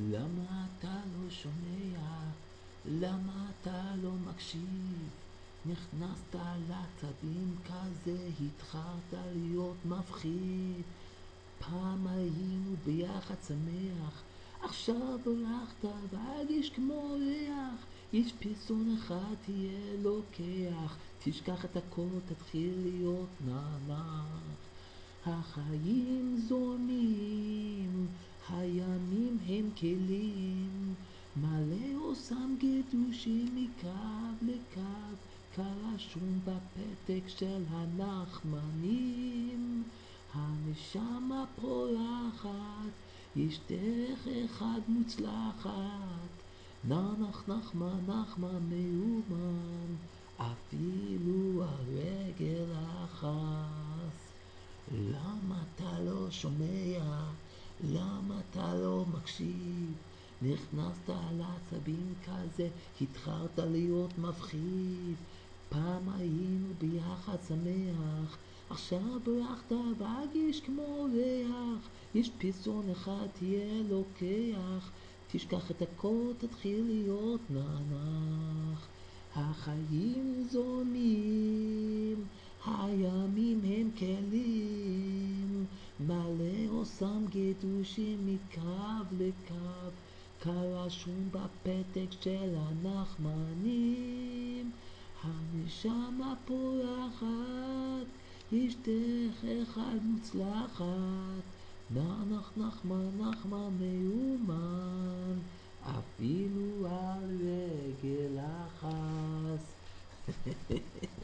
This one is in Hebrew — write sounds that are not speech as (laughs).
למה אתה לא שומע? למה אתה לא מקשיב? נכנסת לעצבים כזה, התחלת להיות מפחיד. פעם היינו ביחד שמח, עכשיו ברחת ואגיש כמו ריח. איש פרסון אחד תהיה לוקח, תשכח את הכל, תתחיל להיות נח. החיים זורמים, כלים, מלא עושם גידושים מקו לקו, כרשום בפתק של הנחמנים. הנשמה פורחת, יש דרך אחד מוצלחת, נח נחמן נחמן מאומן, אפילו הרגל אחת. למה אתה לא שומע? למה אתה לא מקשיב? נכנסת לעצבים כזה, התחלת להיות מפחיד. פעם היינו ביחד שמח, עכשיו ברחת ואגיש כמו ריח. יש פרסון אחד תהיה לוקח, תשכח את הכל, תתחיל להיות נח. החיים זורמים, הימים הם כלים, מלא עושם גידושים מקו לקו, כרשום בפתק של הנחמנים. הנשמה פורחת, דרך אחד מוצלחת, נח נחמן נחמן מאומן, אפילו על רגל אחת. (laughs)